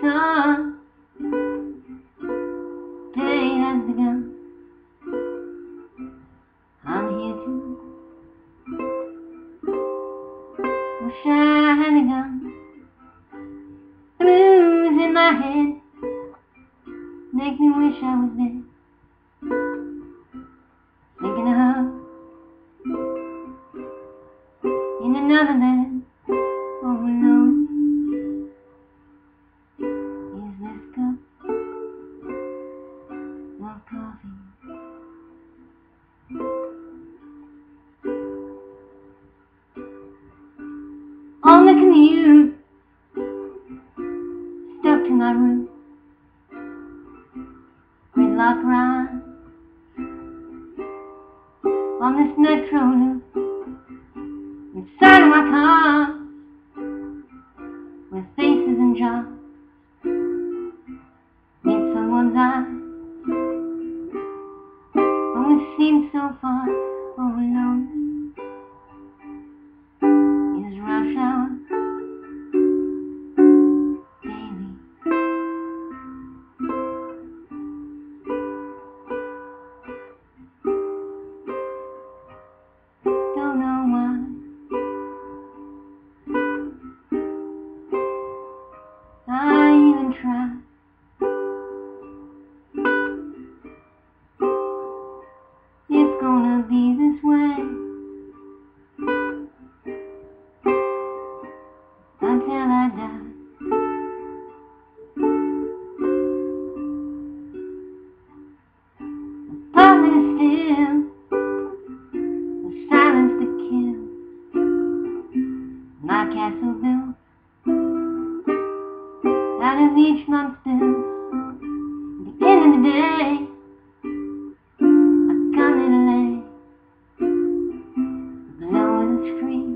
sun. Day has begun. I'm here too. Had a gun. The blues in my head make me wish I was dead. Thinking of in another bed. loving. On the canoe, stuck in my room. When luck ran on this natural inside of my car, with faces and jaws. seems so far, all alone is rush hour daily. Don't know why. I even try. until I die. Silence kill. My castle built out of each month's. At the end of the day, I come in late. The blow is free.